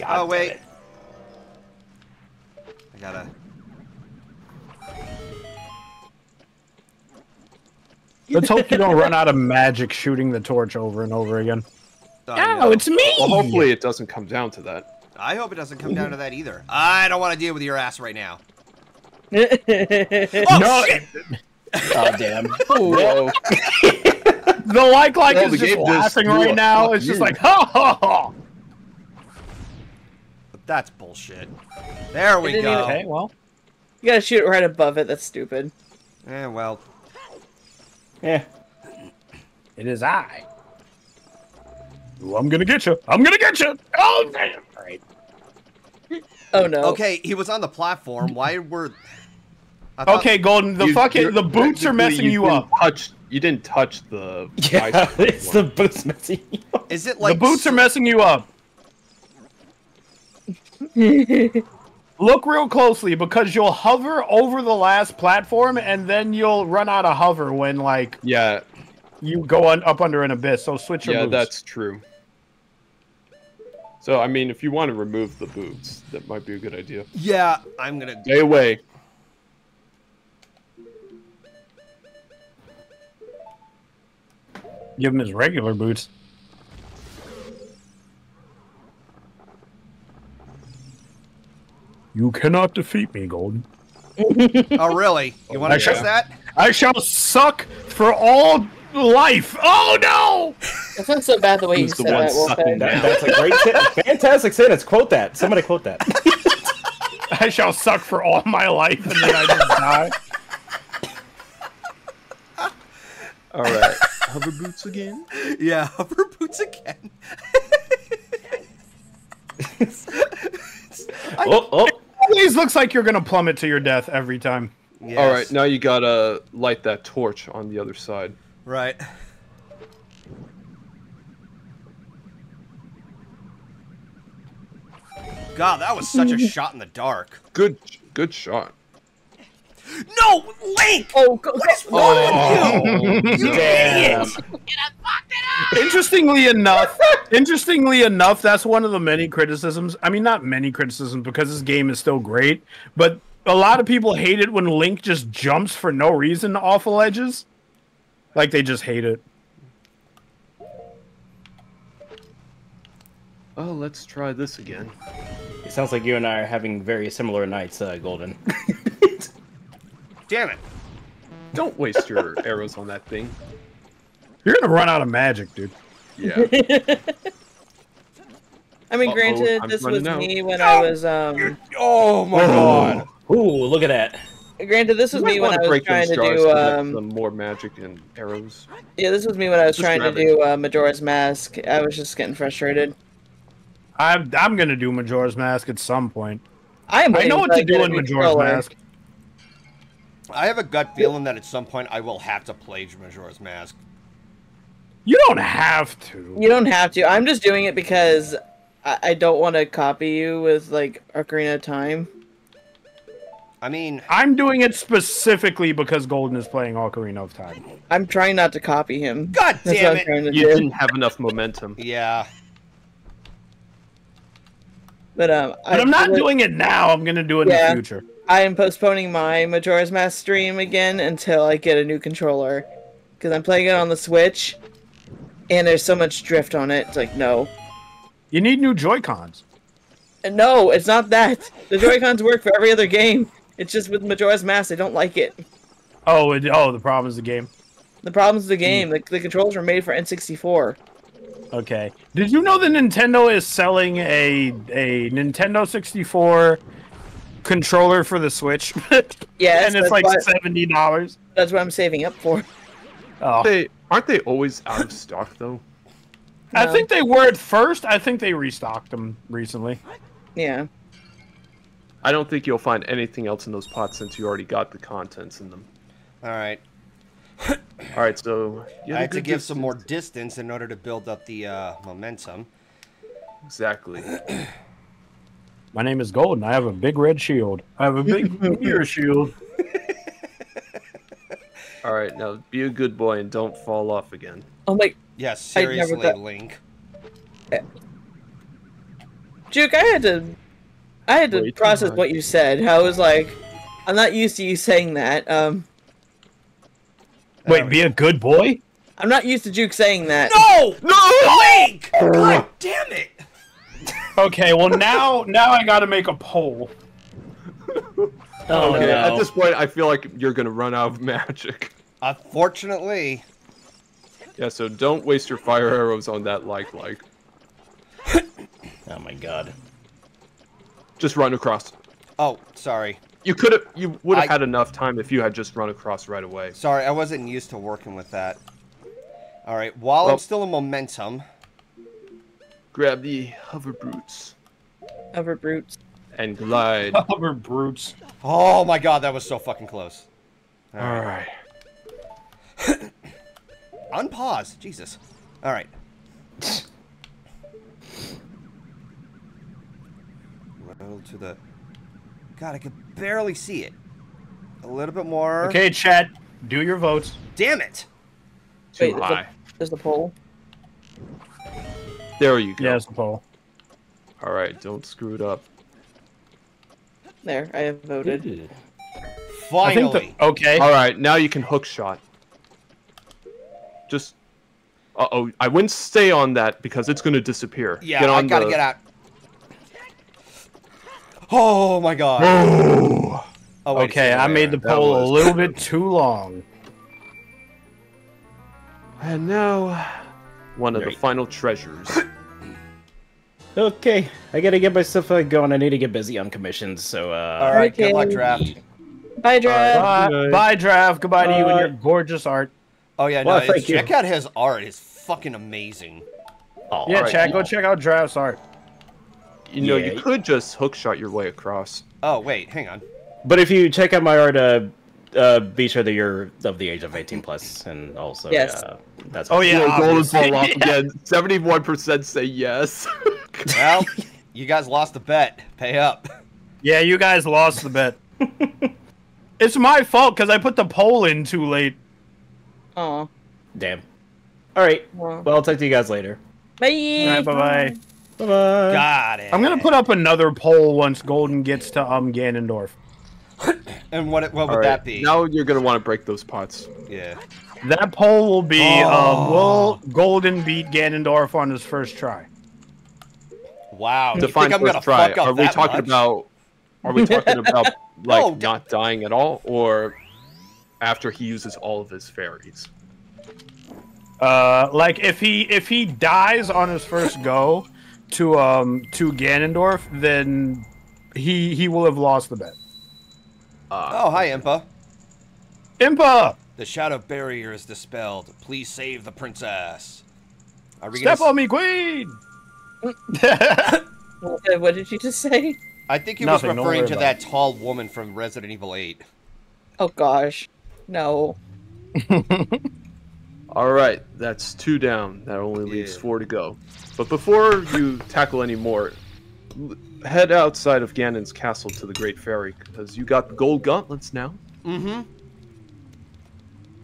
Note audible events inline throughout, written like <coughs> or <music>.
God oh wait. it. I gotta. Let's hope you don't run out of magic shooting the torch over and over again. Oh, I Oh, know. it's me! Well, hopefully it doesn't come down to that. I hope it doesn't come down to that either. I don't want to deal with your ass right now. <laughs> no, Oh shit! Oh damn. <laughs> Whoa. <laughs> the like like Well, is the just game just laughing right now. Fuck It's just like ha ha ha. But that's bullshit. There we go. Okay, well, You gotta shoot it right above it. That's stupid. Eh, well, Yeah. it is I. Ooh, I'm gonna get you. I'm gonna get you. Oh damn! All right. Oh no. okay. He was on the platform. Why were? Thought- Okay, Golden. The You- fucking the boots are messing you, didn't up. Touch, you didn't touch the. Yeah, ice cream <laughs> it's the boots messing you up. Is it like the boots are messing you up. <laughs> Look real closely because you'll hover over the last platform and then you'll run out of hover when like Yeah, you go on, up under an abyss. So switch your yeah, boots. that's true. So I mean, if you want to remove the boots, that might be a good idea. Yeah, I'm gonna. Stay away. Give him his regular boots. You cannot defeat me, Golden. <laughs> Oh really? You want to shall- test that? I shall suck for all life. Oh no! It's not so bad the way Who's you the said one that, sucking Wolfgang. down? That, that's a great, sen- fantastic sentence. Quote that. Somebody quote that. <laughs> I shall suck for all my life and then I just die. <laughs> All right, hover boots again. Yeah, hover boots again. oh, oh. Always looks like you're gonna plummet to your death every time. Yes. All right, now you gotta light that torch on the other side. Right. God, that was such a <laughs> shot in the dark. Good, good shot. No, Link! Oh, go- What is wrong with you? You Damn. idiot! Interestingly enough, interestingly enough, that's one of the many criticisms. I mean, not many criticisms because this game is still great, but a lot of people hate it when Link just jumps for no reason off of ledges. Like they just hate it. Oh, let's try this again. It sounds like you and I are having very similar nights, uh, Golden. <laughs> Damn it. Don't waste your <laughs> arrows on that thing. You're gonna run out of magic, dude. Yeah. <laughs> I mean, Uh-oh, granted, I'm this was out. me when I was um. Oh my god. Ooh, look at that. Granted, this was me when I was trying to do um. some more magic and arrows. Yeah, this was me when I was Just trying to do uh, Majora's Mask. I was just getting frustrated. I'm I'm gonna do Majora's Mask at some point. I am. I know what to do in Majora's controller. Mask. I have a gut feeling that at some point I will have to play Majora's Mask. You don't have to. You don't have to. I'm just doing it because I, I don't want to copy you with like Ocarina of Time. I mean, I'm doing it specifically because Golden is playing Ocarina of Time. I'm trying not to copy him. God That's damn it. You do. didn't have enough momentum. Yeah. But um, But I'm not doing it now. I'm gonna do it in the future. I am postponing my Majora's Mask stream again until I get a new controller, because I'm playing it on the Switch, and there's so much drift on it. It's like no, You need new Joy Cons. No, it's not that. The Joy Cons work for every other game. It's just with Majora's Mask, I don't like it. Oh, it, oh, the problem is the game. The problem is the game. The, the controls were made for N64. Okay. Did you know that Nintendo is selling a a Nintendo 64 controller for the Switch? <laughs> yeah, and it's like what- seventy dollars. That's what I'm saving up for. Oh, They aren't they always out of stock though? I think they were at first. I think they restocked them recently. Yeah. I don't think you'll find anything else in those pots since you already got the contents in them. All right. <coughs> All right, so you I a had to good give some more distance. distance in order to build up the uh, momentum. Exactly. <coughs> My name is Golden. I have a big red shield. I have a big <laughs> meteor shield. <laughs> All right, now be a good boy and don't fall off again. Oh my. Yes, I seriously, got- Link. Juke, I had to, I had to Way too process what you said. I was like, I'm not used to you saying that. Um, Wait, be a good boy? I'm not used to Juke saying that. No! No! Link! God damn it! Okay, well now now I gotta make a poll. Oh Okay, no. at this point, I feel like you're gonna run out of magic. Unfortunately, Yeah, so don't waste your fire arrows on that like like. oh my god. Just run across. oh, sorry. You could have. You would have I- had enough time if you had just run across right away. Sorry, I wasn't used to working with that. All right, while I'm still in momentum, Grab the hover brutes Hover brutes. and glide. <laughs> Hover brutes. oh my god, that was so fucking close. All All right, right. <clears throat> unpause. Jesus. All right. Roll to the. God, I could barely see it. A little bit more. Okay, chat, do your votes. Damn it. Too Wait, high. There's the pole. There you go. Yes, the poll. All right. Don't screw it up. There, I have voted. I Finally. think the, okay. All right. Now you can hook shot. Just. Uh oh. I wouldn't stay on that because it's gonna disappear. yeah, Get I on gotta the... get out. Oh my god. <gasps> Oh, Okay, I made the way That poll a little <laughs> bit too long. And now, one of the Great. final treasures. Okay, I gotta get my stuff uh, going. I need to get busy on commissions, so uh. All right, good luck, draft. Bye, Draft. Bye, Good. bye, draft. Goodbye to you and your gorgeous art. Oh yeah, Well, it's- thank you. check out his art. It's fucking amazing. Oh, Yeah, Alright. chat, go check out draft's art. You know, Yeah. you could just hook shot your way across. Oh wait, hang on. But if you check out my art, uh, uh, be sure that you're of the age of 18 plus, and also, Yes. uh, that's. Oh, yeah. Your golden obviously. fall off again. <laughs> Seventy-one percent say yes. <laughs> Well, <laughs> you guys lost the bet. Pay up. Yeah, you guys lost the bet. <laughs> it's my fault because I put the poll in too late. Oh. Damn. All right. Well. Well, I'll talk to you guys later. Bye. All right, bye bye. Bye bye. Got it. I'm gonna put up another poll once Golden gets to um Ganondorf. <coughs> And what? What would All right, that be? Now you're gonna want to break those pots. Yeah. That poll will be um, Oh. will Golden beat Ganondorf on his first try? Wow. You Define think I'm first gonna try. fuck up Are we talking much? about? Are we talking <laughs> about like No, not dying at all, or after he uses all of his fairies? Uh, like if he if he dies on his first go to um to Ganondorf, then he he will have lost the bet. Uh, Oh, hi, Impa. Impa, The shadow barrier is dispelled. Please save the princess. Are we step gonna? on me, queen. <laughs> What what did you just say? I think he Nothing, was referring to about that tall woman from Resident Evil 8. Oh gosh. No. <laughs> All right, that's two down. That only leaves Yeah. four to go. But before you tackle any more, head outside of Ganon's castle to the Great Fairy because you got the gold gauntlets now. Mm-hmm.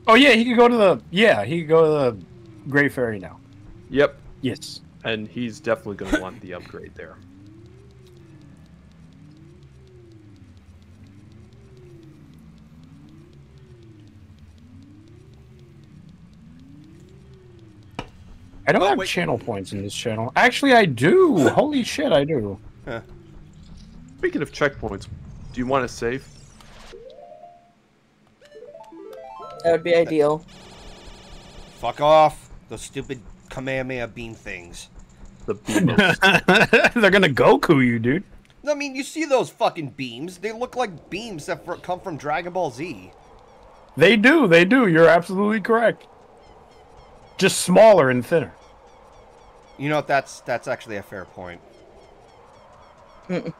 Oh yeah, he could go to the yeah he could go to the Great Fairy now. Yep, Yes. And he's definitely going to want the upgrade there. I don't Oh, have wait. channel points in this channel. Actually, I do. Holy shit, I do. Speaking of checkpoints, do you want to save? That would be ideal. Fuck off. Those stupid Kamehameha beam things. The beam of <laughs> They're gonna Goku you, dude. I mean, you see those fucking beams? They look like beams that fr- come from Dragon Ball Z. They do. They do. You're absolutely correct. Just smaller and thinner. You know what? That's that's actually a fair point. <laughs>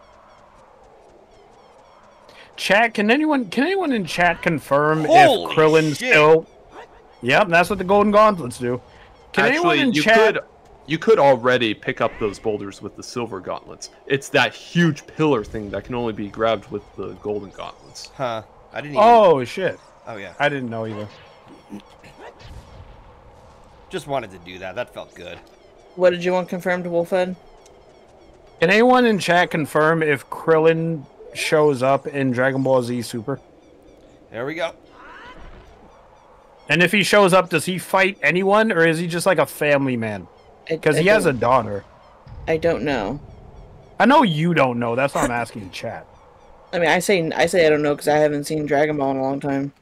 Chat. Can anyone? Can anyone in chat confirm Holy if Krillin shit. still? Yep, that's what the Golden Gauntlets do. Can anyone in you chat? could you could already pick up those boulders with the silver gauntlets. It's that huge pillar thing that can only be grabbed with the golden gauntlets. Huh. I didn't even... Oh shit! Oh, yeah. I didn't know either. Just wanted to do that. That felt good. What did you want confirmed, Wolfhead? Can anyone in chat confirm if Krillin shows up in Dragon Ball Z Super? There we go. And if he shows up, does he fight anyone, or is he just like a family man? I- Because he has a daughter. I don't know. I know you don't know. That's why I'm asking chat. I mean, I say I say I don't know because I haven't seen Dragon Ball in a long time.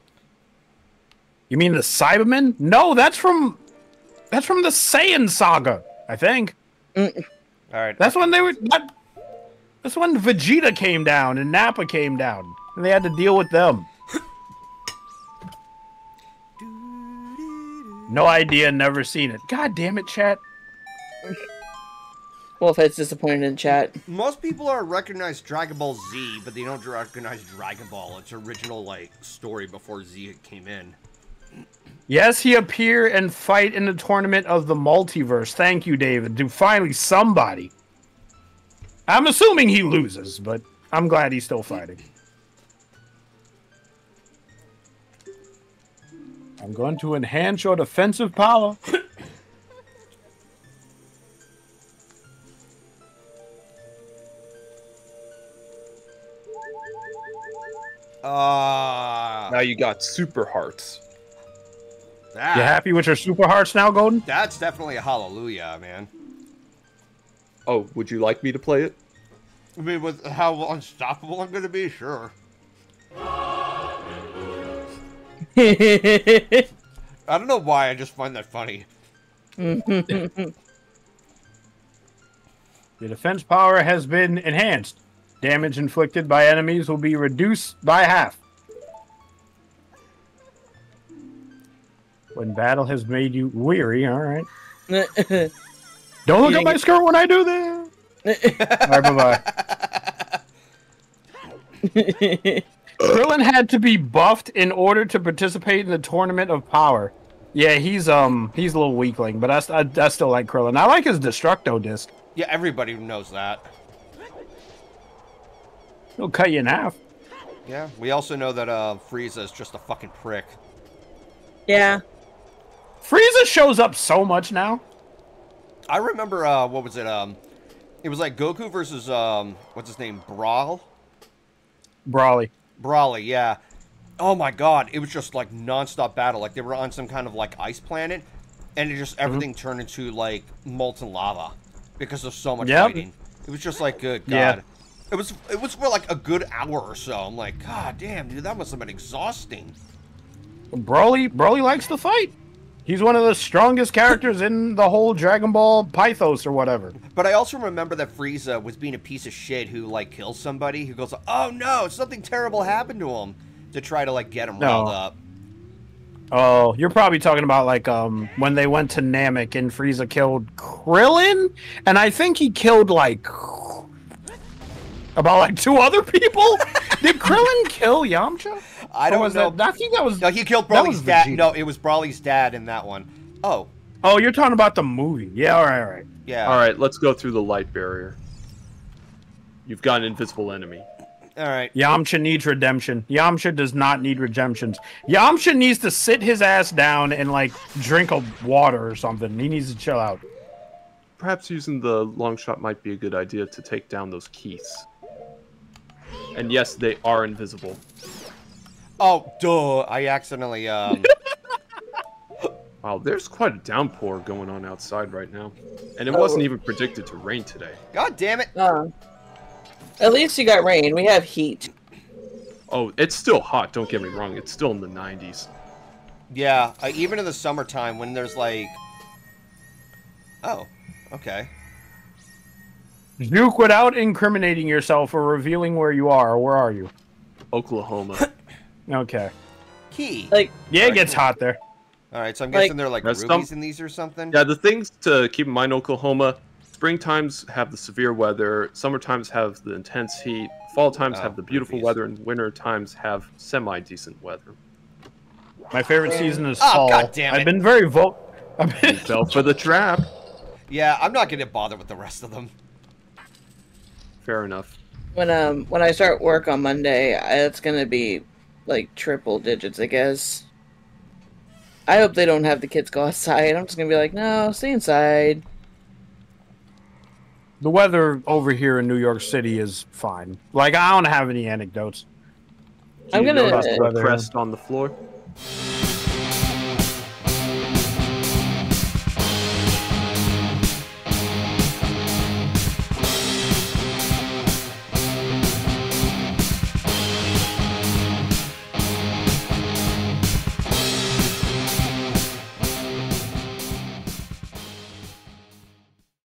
You mean the Saibamen? No, that's from that's from the Saiyan saga. I think mm. All right. that's when they were. That, that's when Vegeta came down and Nappa came down, and they had to deal with them. <laughs> No idea, never seen it. God damn it, chat. <laughs> Wolfhead's disappointed in chat. Most people are recognize Dragon Ball Z, but they don't recognize Dragon Ball. Its original like story before Z came in. Yes, he appear and fight in the tournament of the multiverse. Thank you, David. Do finally somebody. I'm assuming he loses, but I'm glad he's still fighting. I'm going to enhance your defensive power. <laughs> you got super hearts. that, You happy with your super hearts now, Golden? that's definitely a hallelujah, man. Oh, would you like me to play it? I mean, with how unstoppable I'm gonna be, sure. <laughs> I don't know why, I just find that funny. <laughs> Your defense power has been enhanced. Damage inflicted by enemies will be reduced by half. When battle has made you weary, all right. <laughs> Don't look at my skirt when I do that. <laughs> All right, bye bye. <laughs> Krillin had to be buffed in order to participate in the tournament of power. Yeah, he's um he's a little weakling, but I, I, I still like Krillin. I like his Destructo disc. Yeah, everybody knows that. He'll cut you in half. Yeah, we also know that uh, Frieza is just a fucking prick. yeah. Frieza shows up so much now. I remember, uh, what was it? Um, it was like Goku versus um, what's his name, Brawl, Broly. Broly. Yeah. Oh my God, it was just like nonstop battle. Like they were on some kind of like ice planet, and it just everything turned into like molten lava because of so much Yep. fighting. It was just like good God. Yeah. It was it was for like a good hour or so. I'm like, God damn, dude, that must have been exhausting. Broly Broly likes to fight. He's one of the strongest characters in the whole Dragon Ball Pythos or whatever. But I also remember that Frieza was being a piece of shit who like kills somebody who goes, "Oh no, something terrible happened to him," to try to like get him No. riled up. Oh, you're probably talking about like um when they went to Namek and Frieza killed Krillin, and I think he killed like about like two other people. <laughs> Did Krillin kill Yamcha? I don't was know. That, I think that was. No, he killed that Broly's was dad. No, it was Broly's dad in that one. Oh, Oh, you're talking about the movie. Yeah, all right, all right. yeah. All right, let's go through the light barrier. You've got an invisible enemy. All right. Yamcha needs redemption. Yamcha does not need redemptions. Yamcha needs to sit his ass down and like drink a water or something. He needs to chill out. Perhaps using the long shot might be a good idea to take down those keys. And yes, they are invisible. Oh, duh. I accidentally um. <laughs> Wow, there's quite a downpour going on outside right now. And it wasn't even predicted to rain today. God damn it. Uh, at least you got rain. We have heat. Oh, it's still hot, don't get me wrong. It's still in the 90s. Yeah. Uh, even in the summertime when there's like. Oh. Okay. Juke without incriminating yourself or revealing where you are. Where are you? Oklahoma. <laughs> Okay. Key. Like, Yeah, it gets hot there. All right. So I'm like- guessing they're like There's rubies some- in these or something. yeah, the things to keep in mind, Oklahoma, spring times have the severe weather, summer times have the intense heat, fall times Oh, have the beautiful rubies. weather, and winter times have semi-decent weather. My favorite season is Oh, fall. God damn it. I've been very vo- I've been- Fell for the trap. Yeah, I'm not gonna bother with the rest of them. Fair enough. when um when I start work on Monday, it's gonna be like triple digits, I guess. I hope they don't have the kids go outside. I'm just gonna be like, no, stay inside. The weather over here in New York City is fine. Like I don't have any anecdotes. I'm gonna- notice uh, the on the floor.